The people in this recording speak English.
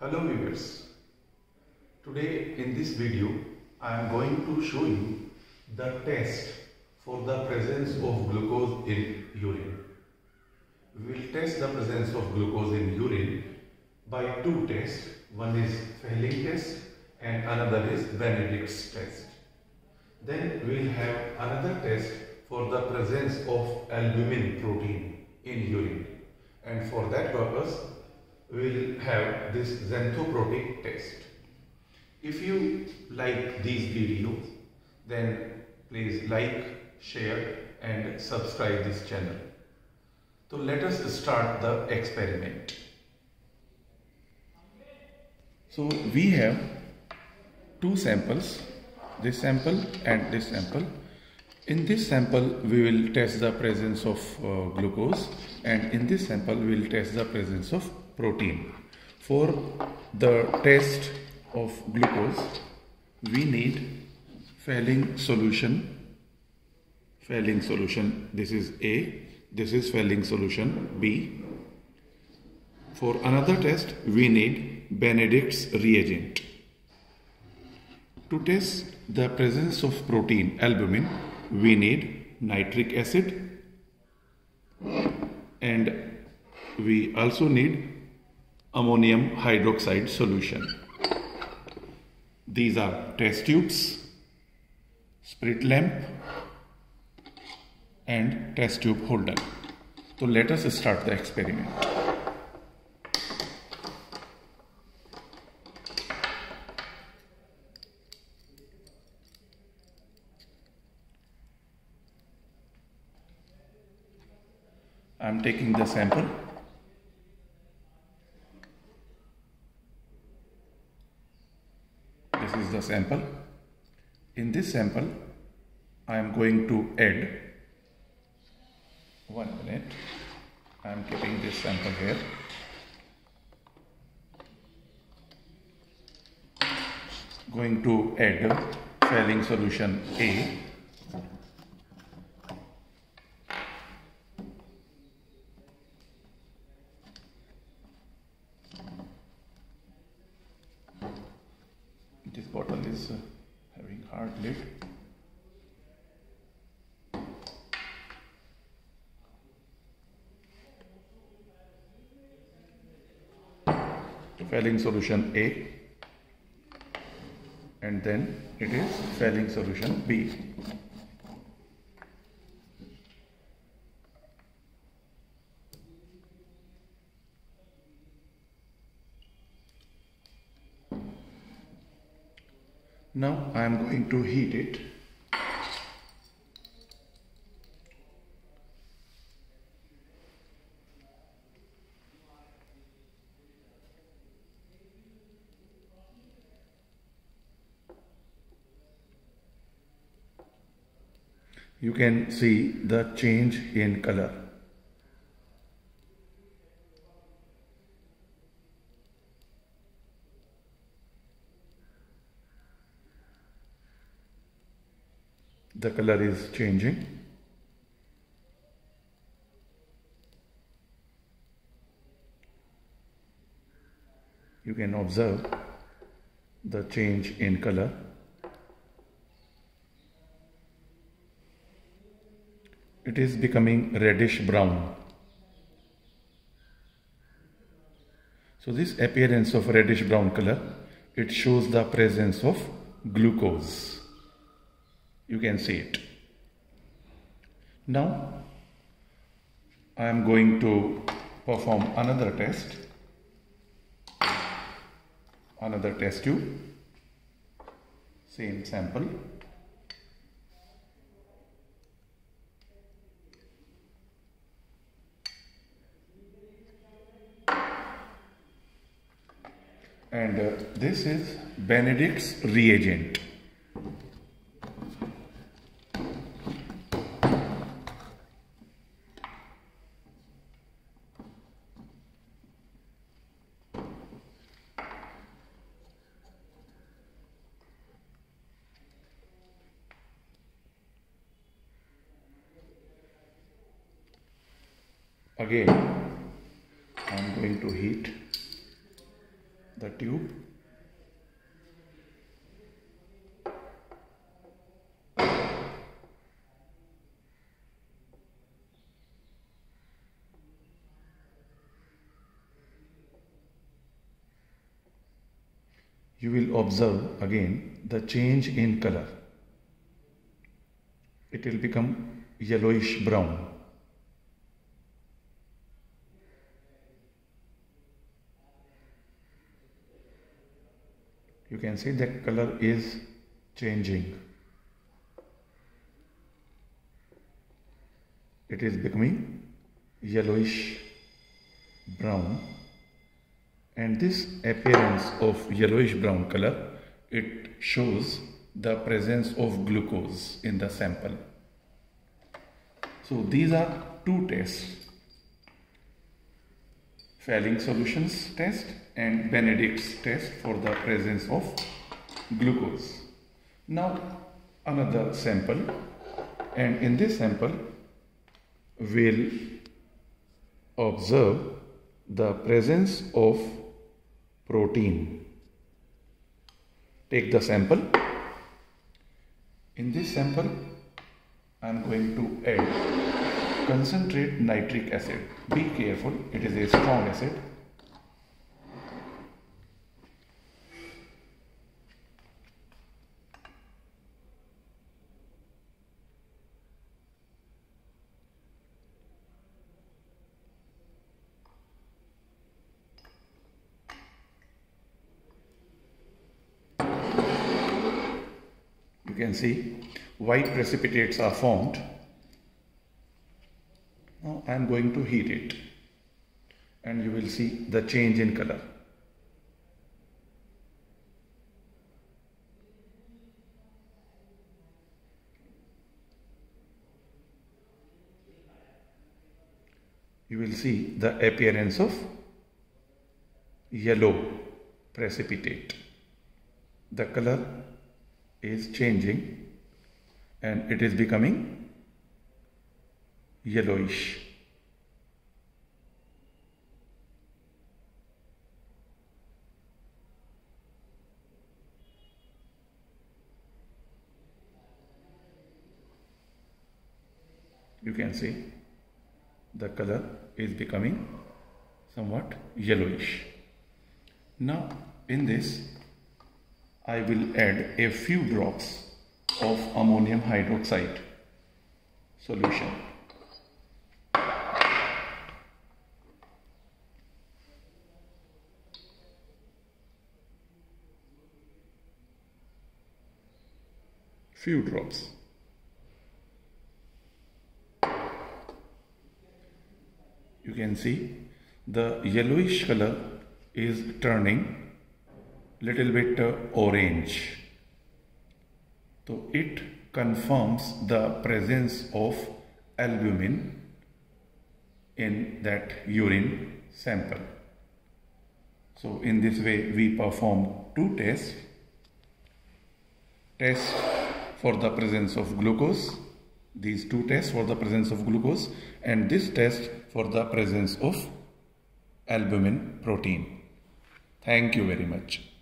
Hello viewers. Today in this video I am going to show you the test for the presence of glucose in urine. We will test the presence of glucose in urine by two tests. One is Fehling test and another is Benedict's test. Then we will have another test for the presence of albumin protein in urine and for that purpose will have this xanthoproteic test. If you like these videos then please like, share and subscribe this channel. So let us start the experiment. So we have two samples, this sample and this sample. In this sample we will test the presence of uh, glucose and in this sample we will test the presence of protein. For the test of glucose we need Fehling solution, Fehling solution this is A, this is Fehling solution B. For another test we need Benedict's reagent. To test the presence of protein albumin we need nitric acid and we also need ammonium hydroxide solution. These are test tubes, spirit lamp and test tube holder. So let us start the experiment. I am taking the sample. This is the sample. In this sample, I am going to add one minute. I am keeping this sample here. Going to add Fehling solution A this bottle is uh, having hard lid Fehling solution A. And then it is Fehling solution B Now I am going to heat it. You can see the change in color. The color is changing. You can observe the change in color. It is becoming reddish brown. So this appearance of reddish brown color it shows the presence of glucose you can see it. Now I am going to perform another test, another test tube, same sample. And uh, this is Benedict's reagent. Again, I am going to heat the tube you will observe again the change in color. It will become yellowish brown. You can see the color is changing. It is becoming yellowish brown. And this appearance of yellowish brown color it shows the presence of glucose in the sample. So these are two tests. Fehling solutions test and Benedict's test for the presence of glucose now another sample and in this sample we'll observe the presence of protein. Take the sample. In this sample, I am going to add concentrate nitric acid. Be careful, it is a strong acid. You can see white precipitates are formed. Now I am going to heat it and you will see the change in color. You will see the appearance of yellow precipitate. The color is changing and it is becoming yellowish. You can see the color is becoming somewhat yellowish. Now in this I will add a few drops of ammonium hydroxide solution. Few drops. You can see the yellowish color is turning little bit uh, orange. So it confirms the presence of albumin in that urine sample. So in this way we perform two tests. Test for the presence of glucose, these two tests for the presence of glucose and this test for the presence of albumin protein. Thank you very much.